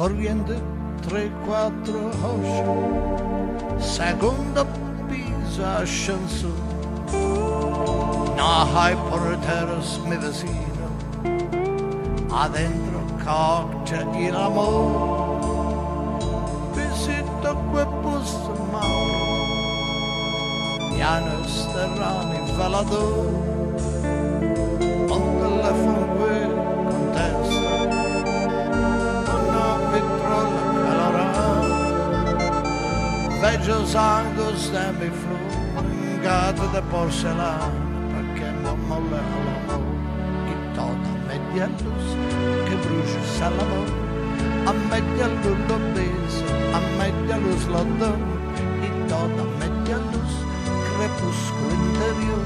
corriente 3-4 Hosh Seconda Pisa Shansu. Nahai por terras mi vecino. Adentro cocktail il amore, visito quel posto mauro, piano sterrani velador, un telefono qui con testa, una vitrola calorata, veggio sangue stemmi flu, gato de porcelana, perché non molle all'amore, il tono media luz che brucia salamone, a media luz lo beso, a media luz lo do, il tono media luz, crepuscolo interior,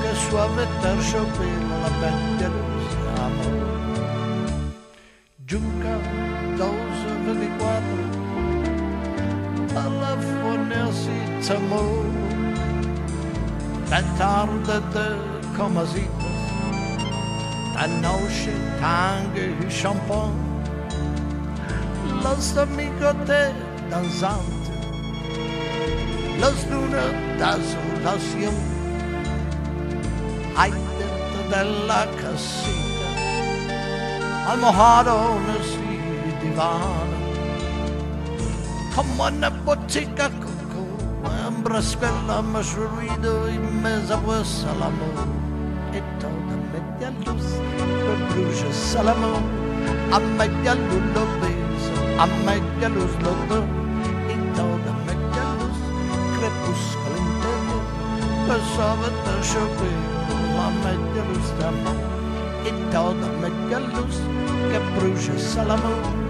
che suave terciopelo la media luz, amore. Giunca 12-24 alla fornesi amor tan tarde de comasitas tan noche tangue y champán los amigos de danzante los lunas de azulación hay dentro de la casita almohadones y divano como una botica coco hembra spella más ruido y mesa pues al amor media luz lo brucia salamón a media luz lo beso a media luz lo do y toda media luz crepúsculo interior pues sabe terciopelo la media luz de amor y toda media luz que brucia salamón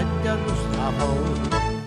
a media